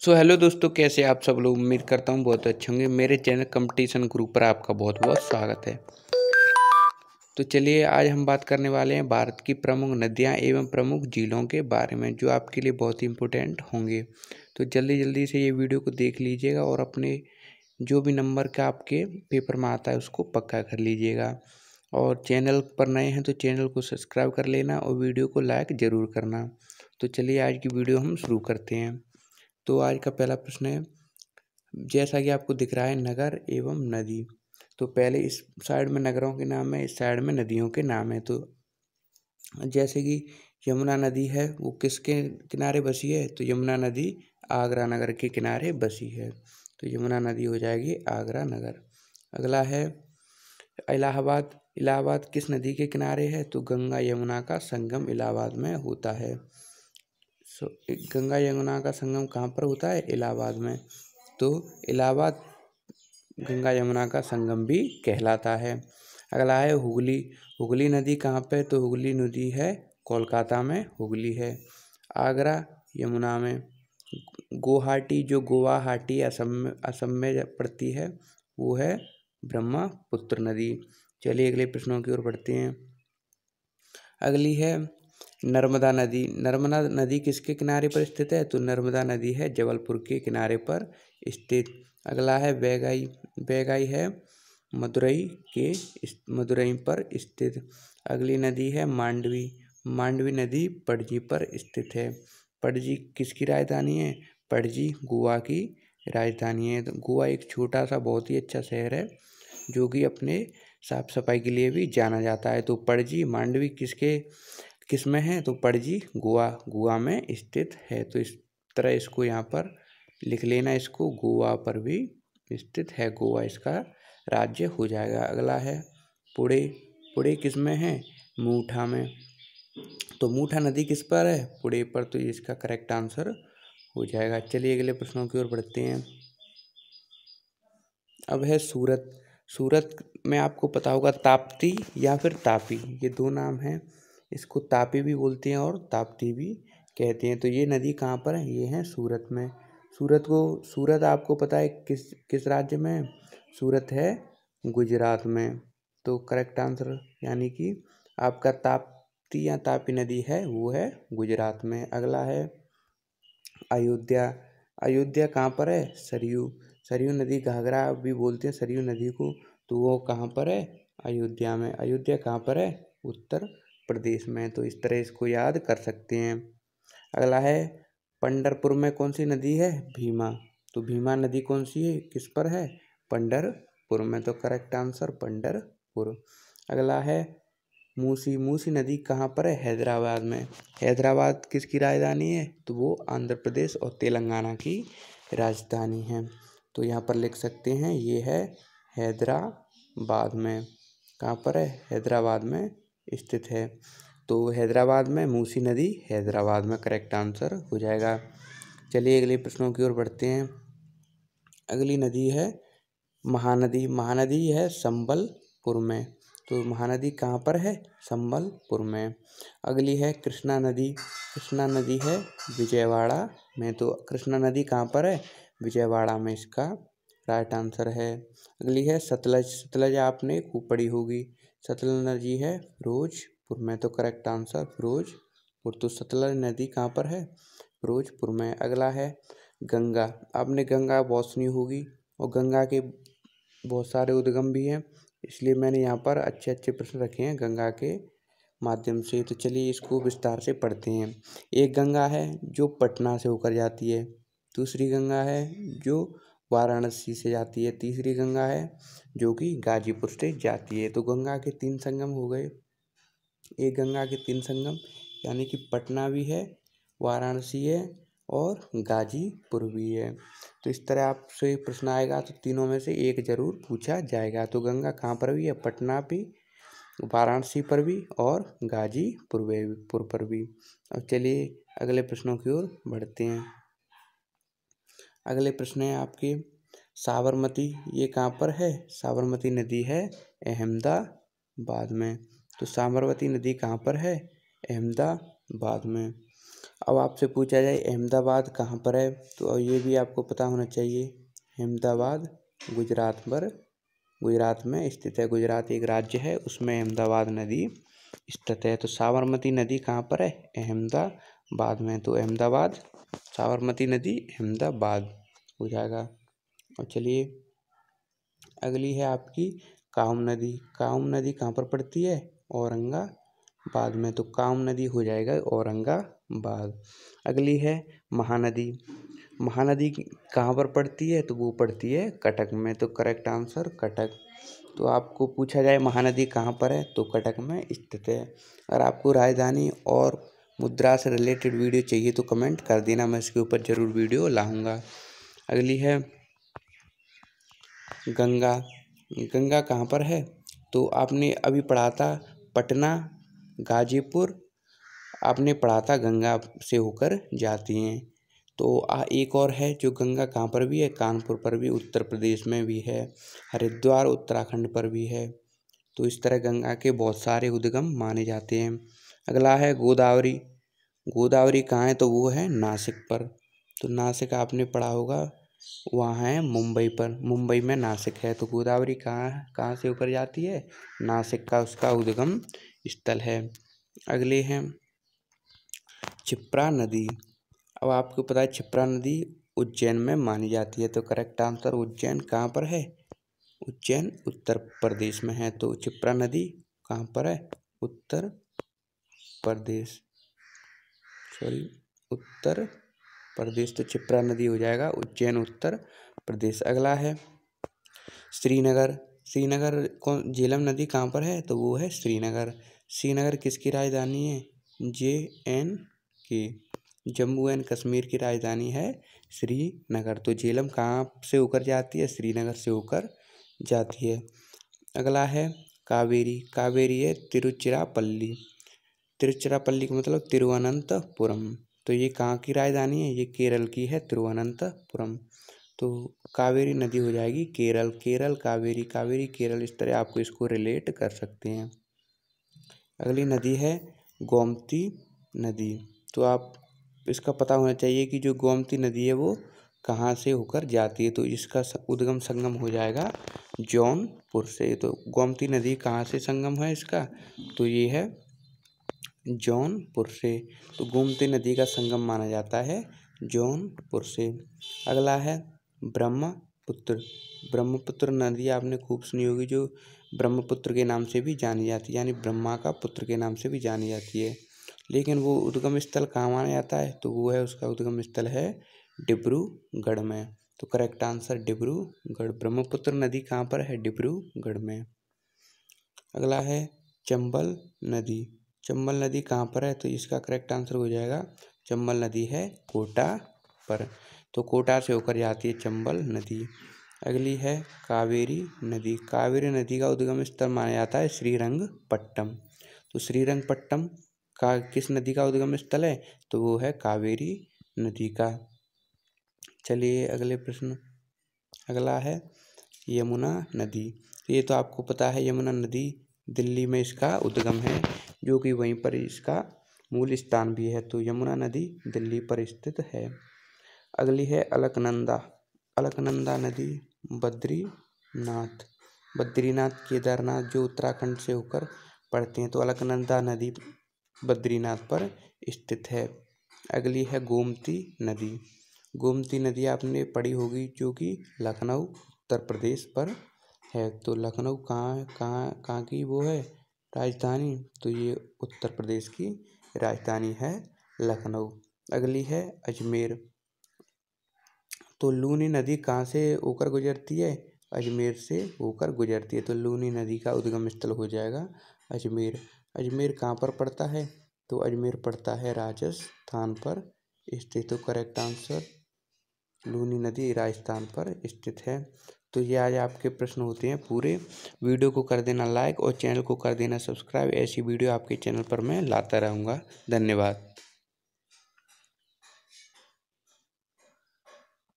So hello दोस्तों, कैसे आप सब लोग? उम्मीद करता हूँ बहुत अच्छे होंगे। मेरे चैनल कंपटीशन ग्रुप पर आपका बहुत बहुत स्वागत है। तो चलिए, आज हम बात करने वाले हैं भारत की प्रमुख नदियाँ एवं प्रमुख झीलों के बारे में, जो आपके लिए बहुत ही इम्पोर्टेंट होंगे। तो जल्दी जल्दी से ये वीडियो को देख लीजिएगा और अपने जो भी नंबर का आपके पेपर में आता है, उसको पक्का कर लीजिएगा। और चैनल पर नए हैं तो चैनल को सब्सक्राइब कर लेना और वीडियो को लाइक ज़रूर करना। तो चलिए, आज की वीडियो हम शुरू करते हैं। तो आज का पहला प्रश्न है, जैसा कि आपको दिख रहा है, नगर एवं नदी। तो पहले इस साइड में नगरों के नाम है, इस साइड में नदियों के नाम है। तो जैसे कि यमुना नदी है, वो किसके किनारे बसी है? तो यमुना नदी आगरा नगर के किनारे बसी है। तो यमुना नदी हो जाएगी आगरा नगर। अगला है, इलाहाबाद। इलाहाबाद किस नदी के किनारे है? तो गंगा यमुना का संगम इलाहाबाद में होता है। सो गंगा यमुना का संगम कहाँ पर होता है इलाहाबाद में तो इलाहाबाद गंगा यमुना का संगम भी कहलाता है अगला है हुगली हुगली नदी कहाँ पे तो हुगली नदी है कोलकाता में हुगली है आगरा यमुना में गुवाहाटी जो गुवाहाटी असम में असम में पड़ती है वो है ब्रह्मपुत्र नदी चलिए अगले प्रश्नों की ओर बढ़ते हैं अगली है नर्मदा नदी नर्मदा नदी किसके किनारे पर स्थित है? तो नर्मदा नदी है जबलपुर के किनारे पर स्थित। अगला है बैगाई बैगाई है मदुरई के मदुरई पर स्थित। अगली नदी है मांडवी मांडवी नदी पड़जी पर स्थित है। पड़जी किसकी राजधानी है? पड़जी गोवा की राजधानी है। तो गोवा एक छोटा सा बहुत ही अच्छा शहर है, जो कि अपने साफ़ सफ़ाई के लिए भी जाना जाता है। तो पड़जी मांडवी किसके किसमें है? तो पड़जी गोवा गोवा में स्थित है। तो इस तरह इसको यहाँ पर लिख लेना इसको। गोवा पर भी स्थित है। गोवा इसका राज्य हो जाएगा। अगला है पुणे। पुणे किसमें है? मूठा में। तो मूठा नदी किस पर है? पुणे पर। तो इसका करेक्ट आंसर हो जाएगा। चलिए अगले प्रश्नों की ओर बढ़ते हैं। अब है सूरत। सूरत में आपको पता होगा ताप्ती या फिर तापी। ये दो नाम हैं। इसको तापी भी बोलते हैं और ताप्ती भी कहते हैं। तो ये नदी कहाँ पर है? ये है सूरत में। सूरत को, सूरत आपको पता है किस किस राज्य में? सूरत है गुजरात में। तो करेक्ट आंसर यानी कि आपका ताप्ती या तापी नदी है, वो है गुजरात में। अगला है अयोध्या। अयोध्या कहाँ पर है? सरयू। सरयू नदी घाघरा भी बोलते हैं, सरयू नदी को। तो वो कहाँ पर है? अयोध्या में। अयोध्या कहाँ पर है? उत्तर प्रदेश में तो इस तरह इसको याद कर सकते हैं। अगला है पंडरपुर में कौन सी नदी है? भीमा। तो भीमा नदी कौन सी है? किस पर है? पंडरपुर में तो करेक्ट आंसर पंडरपुर अगला है, मूसी। मूसी नदी कहाँ पर है? हैदराबाद में। हैदराबाद किसकी राजधानी है? तो वो आंध्र प्रदेश और तेलंगाना की राजधानी है। तो यहाँ पर लिख सकते हैं, ये है हैदराबाद में। कहाँ पर है? हैदराबाद में स्थित है। तो हैदराबाद में मूसी नदी, हैदराबाद में करेक्ट आंसर हो जाएगा। चलिए अगले प्रश्नों की ओर बढ़ते हैं। अगली नदी है महानदी महानदी है संबलपुर में। तो महानदी कहाँ पर है? संबलपुर में। अगली है कृष्णा नदी कृष्णा नदी है विजयवाड़ा में। तो कृष्णा नदी कहाँ पर है? विजयवाड़ा में इसका राइट आंसर है। अगली है सतलज सतलज आपने खूब पढ़ी होगी। सतलज नदी है फिरोजपुर में तो करेक्ट आंसर फिरोजपुर तो सतलज नदी कहाँ पर है? फिरोजपुर में अगला है, गंगा। आपने गंगा बहुत सुनी होगी, और गंगा के बहुत सारे उद्गम भी हैं, इसलिए मैंने यहाँ पर अच्छे अच्छे प्रश्न रखे हैं गंगा के माध्यम से। तो चलिए इसको विस्तार से पढ़ते हैं। एक गंगा है जो पटना से होकर जाती है, दूसरी गंगा है जो वाराणसी से जाती है तीसरी गंगा है, जो कि गाजीपुर से जाती है। तो गंगा के तीन संगम हो गए। एक गंगा के तीन संगम, यानी कि पटना भी है, वाराणसी है और गाजीपुर भी है। तो इस तरह आपसे प्रश्न आएगा तो तीनों में से एक ज़रूर पूछा जाएगा। तो गंगा कहाँ पर भी है? पटना भी, वाराणसी पर भी और गाजीपुर पर भी। अब चलिए अगले प्रश्नों की ओर बढ़ते हैं। अगले प्रश्न है आपके। साबरमती, ये कहाँ पर है? साबरमती नदी है अहमदाबाद में। तो साबरमती नदी कहाँ पर है? अहमदाबाद में। अब आपसे पूछा जाए, अहमदाबाद कहाँ पर है? तो ये भी आपको पता होना चाहिए। अहमदाबाद, गुजरात पर। गुजरात में स्थित है। गुजरात एक राज्य है, उसमें अहमदाबाद नदी स्थित है तो साबरमती नदी कहाँ पर है? अहमदाबाद। में तो अहमदाबाद, साबरमती नदी, अहमदाबाद हो जाएगा। और चलिए, अगली है आपकी काम नदी। काम नदी कहाँ पर पड़ती है? औरंगाबाद। में तो काम नदी हो जाएगा औरंगाबाद। अगली है महानदी। महानदी कहाँ पर पड़ती है? तो वो पड़ती है कटक में। तो करेक्ट आंसर कटक। तो आपको पूछा जाए महानदी कहाँ पर है तो कटक में स्थित है। अगर आपको राजधानी और मुद्रा से रिलेटेड वीडियो चाहिए तो कमेंट कर देना, मैं इसके ऊपर ज़रूर वीडियो लाऊँगा। अगली है, गंगा। गंगा कहाँ पर है? तो आपने अभी पढ़ा था पटना, गाजीपुर। आपने पढ़ा था गंगा से होकर जाती हैं। तो आ, एक और है जो गंगा कहाँ पर भी है, कानपुर पर भी, उत्तर प्रदेश में भी है, हरिद्वार, उत्तराखंड पर भी है। तो इस तरह गंगा के बहुत सारे उद्गम माने जाते हैं। अगला है गोदावरी। गोदावरी कहाँ है तो वो है नासिक पर। तो नासिक आपने पढ़ा होगा, वहाँ है मुंबई पर। मुंबई में नासिक है तो गोदावरी कहाँ कहाँ से ऊपर जाती है? नासिक का उसका उद्गम स्थल है। अगले हैं छिप्रा नदी। अब आपको पता है छिप्रा नदी उज्जैन में मानी जाती है तो करेक्ट आंसर उज्जैन कहाँ पर है? उज्जैन उत्तर प्रदेश में है तो छिप्रा नदी कहाँ पर है? उत्तर प्रदेश। सॉरी उत्तर प्रदेश तो छिप्रा नदी हो जाएगा उज्जैन उत्तर प्रदेश। अगला है श्रीनगर। श्रीनगर कौन, झेलम नदी कहाँ पर है? तो वो है श्रीनगर। श्रीनगर किसकी राजधानी है? जे एन के। जम्मू एंड कश्मीर की राजधानी है श्रीनगर। तो झेलम कहाँ से होकर जाती है? श्रीनगर से होकर जाती है। अगला है कावेरी। कावेरी है तिरुचिरापल्ली। तिरुचिरापल्ली का मतलब तिरुवनंतपुरम। तो ये कहाँ की राजधानी है? ये केरल की है, तिरुवनंतपुरम। तो कावेरी नदी हो जाएगी केरल। केरल, कावेरी। कावेरी, केरल, इस तरह आपको इसको रिलेट कर सकते हैं। अगली नदी है गोमती नदी। तो आप इसका पता होना चाहिए कि जो गोमती नदी है वो कहाँ से होकर जाती है तो इसका उद्गम संगम हो जाएगा जौनपुर से। तो गोमती नदी कहाँ से संगम है इसका? तो ये है जौनपुर से। तो गोमती नदी का संगम माना जाता है जौनपुर से। अगला है ब्रह्मपुत्र। ब्रह्मपुत्र नदी आपने खूब सुनी होगी, जो ब्रह्मपुत्र के नाम से भी जानी जाती है, यानी ब्रह्मा का पुत्र के नाम से भी जानी जाती है। लेकिन वो उद्गम स्थल कहाँ माना जाता है? तो वो है उसका उद्गम स्थल है डिब्रूगढ़ में। तो करेक्ट आंसर डिब्रूगढ़। ब्रह्मपुत्र नदी कहाँ पर है? डिब्रूगढ़ में। अगला है चंबल नदी। चंबल नदी कहाँ पर है? तो इसका करेक्ट आंसर हो जाएगा, चंबल नदी है कोटा पर। तो कोटा से होकर जाती है चंबल नदी। अगली है कावेरी नदी। कावेरी नदी का उद्गम स्थल माना जाता है श्रीरंगपट्टम तो श्रीरंगपट्टम का, किस नदी का उद्गम स्थल है? तो वो है कावेरी नदी का। चलिए अगले प्रश्न, अगला है यमुना नदी। ये तो आपको पता है, यमुना नदी दिल्ली में इसका उद्गम है, जो कि वहीं पर इसका मूल स्थान भी है। तो यमुना नदी दिल्ली पर स्थित है। अगली है अलकनंदा। अलकनंदा नदी बद्रीनाथ। बद्रीनाथ केदारनाथ, जो उत्तराखंड से होकर पड़ते हैं। तो अलकनंदा नदी बद्रीनाथ पर स्थित है। अगली है गोमती नदी। गोमती नदी आपने पढ़ी होगी जो कि लखनऊ, उत्तर प्रदेश पर है। तो लखनऊ कहाँ कहाँ कहाँ की वो है? राजधानी। तो ये उत्तर प्रदेश की राजधानी है लखनऊ। अगली है अजमेर। तो लूनी नदी कहाँ से होकर गुजरती है? अजमेर से होकर गुजरती है। तो लूनी नदी का उद्गम स्थल हो जाएगा अजमेर। अजमेर कहाँ पर पड़ता है? तो अजमेर पड़ता है राजस्थान पर, स्थित तो करेक्ट आंसर लूनी नदी राजस्थान पर स्थित है। तो ये आज आपके प्रश्न होते हैं पूरे। वीडियो को कर देना लाइक और चैनल को कर देना सब्सक्राइब ऐसी वीडियो आपके चैनल पर मैं लाता रहूँगा। धन्यवाद।